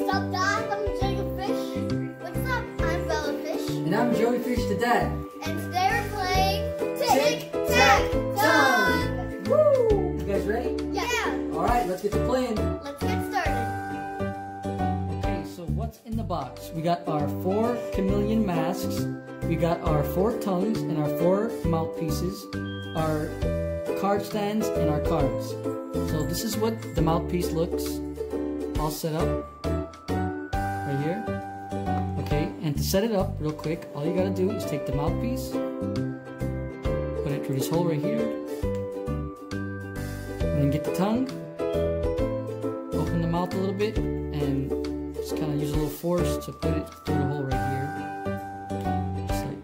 What's up, Dad? I'm Jacob Fish. What's up? I'm Bella Fish. And I'm Jellyfish the Dad. And today we're playing Tic Tac. Time. Woo! You guys ready? Yeah. Alright, let's get to playing. Let's get started. Okay, so what's in the box? We got our four chameleon masks, we got our four tongues and our four mouthpieces, our card stands and our cards. So this is what the mouthpiece looks all set up to set it up real quick, all you gotta do is take the mouthpiece, put it through this hole right here, and then get the tongue, open the mouth a little bit, and just kind of use a little force to put it through the hole right here. Just like,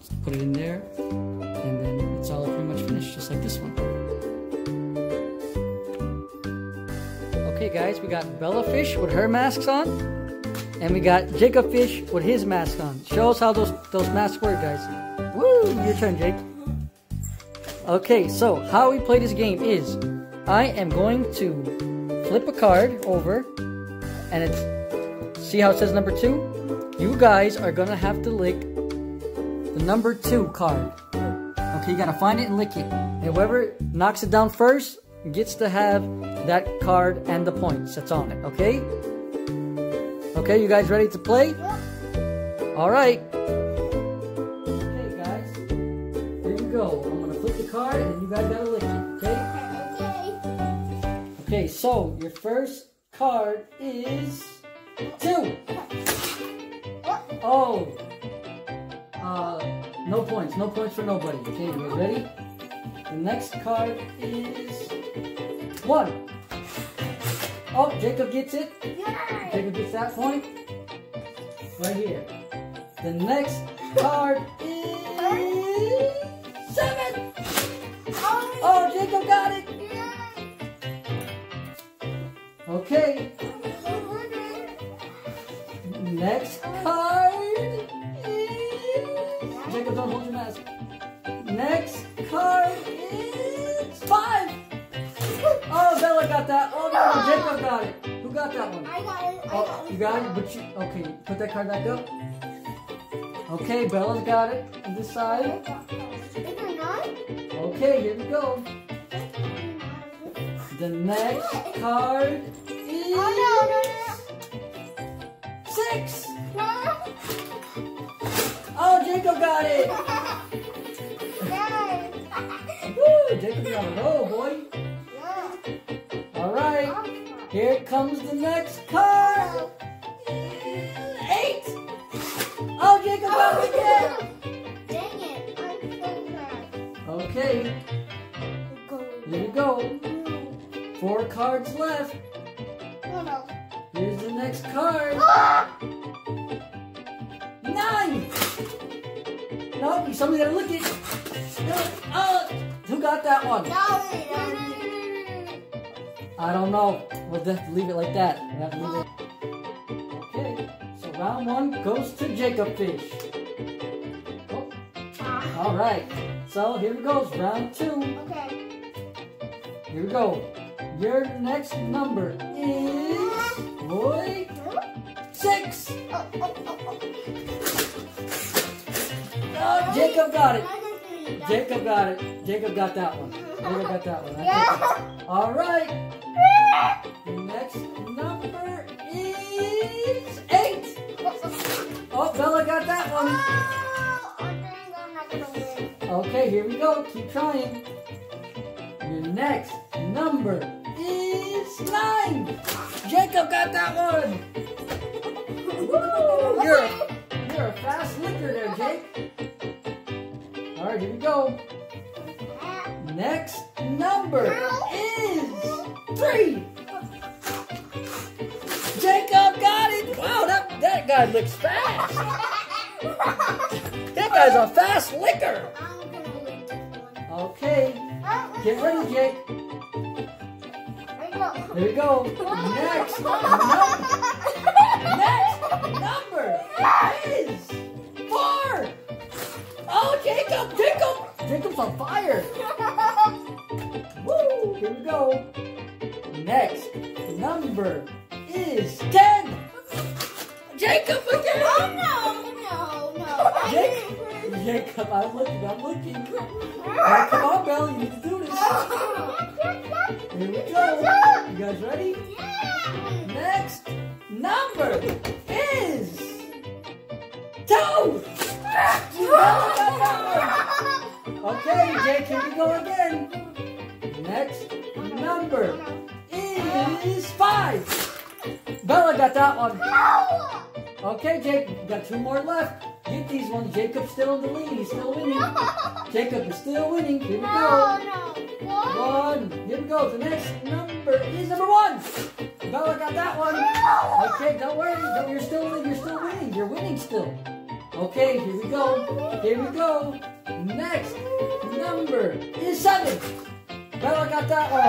just put it in there, and then it's all pretty much finished, just like this one. Okay, guys, we got Bella Fish with her masks on, and we got Jacob Fish with his mask on. Show us how those those masks work, guys. Woo! Your turn, Jake. Okay, so how we play this game is, I am going to flip a card over, and it's see how it says number two. You guys are gonna have to lick the number two card. Okay, you gotta find it and lick it. And whoever knocks it down first gets to have that card and the points that's on it, okay? Okay, you guys ready to play? Alright. Okay, guys. Here you go. I'm gonna flip the card and you guys gotta lick it, okay? Okay. Okay, so your first card is two. Oh. Uh, no points. No points for nobody. Okay, you guys ready? The next card is one. Oh, Jacob gets it. Yay. Jacob gets that point. Right here. The next card is seven. Oh, Oh, Jacob got it. yay. Okay, next card is... Jacob, don't hold your mask. Next card is five. Oh, Bella got that. Oh no, Jacob got it. Who got that one? I got it. I Oh, got it. you got it, but you okay? Put that card back up. Okay, Bella's got it on this side. Is there none? Okay, here we go. The next card is Oh six. no, no, no. Oh, Jacob got it. Woo, Jacob got it. Oh, boy. Yeah. All right, here comes the next card. Eight. Oh, Jacob it again. Dang it. I'm so bad. Okay, here we go. Four cards left. No, no. Here's the next card. Ah! Nine. No, somebody gotta look it. Oh, who got that one? I don't know. We'll just leave it like that. We have to leave it. Okay, so round one goes to Jacob Fish. Oh, all right. So here it goes. Round two. Okay. Here we go. Your next number is boy six. Oh, oh, oh, oh. Oh, Jacob got it. I can see that. Jacob got it. Jacob got that one. Jacob got that one. Yeah. All right. The next number is eight. Oh, Bella got that one. Oh, I think I'm not gonna win. Okay, here we go. Keep trying. Your next number is nine. Jacob got that one. Woo! You're, you're a fast licker there, Jake. All right, here we go. Next number is three. Jacob got it. Wow, that, that guy looks fast. That guy's a fast licker. Okay, get ready, Jake. There you go. Next, num- number is ten. Jacob again! Oh no, no, no. I Jacob, didn't- Jacob, I'm looking, I'm looking. Alright, come on, Bella, you need to do this. Here we go. You guys ready? Yeah. Next number is two. Bella got that one. Okay, Jake, here we go again. Next number is five. Bella got that one. Okay, Jake, you got two more left. Get these ones. Jacob's still in the lead. He's still winning. Jacob is still winning. Here we go. No, no. What? One. Here we go. The next number is number one. Bella got that one. Okay, don't worry. You're still winning. you're still winning. You're winning still. Okay, here we go. Here we go. Next number is seven. Bella got that one.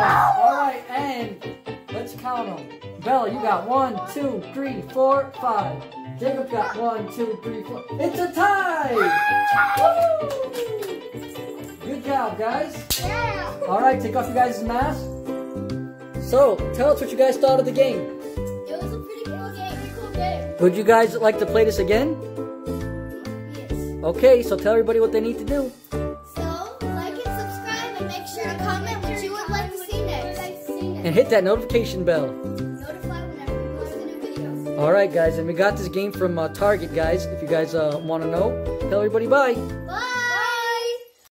All right, and let's count them. Bella, you got one, two, three, four, five. Jacob got one, two, three, four. It's a tie. Woo! Good job, guys. Yeah. All right, take off your guys' masks. So, tell us what you guys thought of the game. It was a pretty cool game. Pretty cool game. Would you guys like to play this again? Yes. Okay, so tell everybody what they need to do. And hit that notification bell. Notify whenever we post a new video. All right, guys, and we got this game from uh, Target, guys. If you guys uh, want to know, tell everybody. Bye.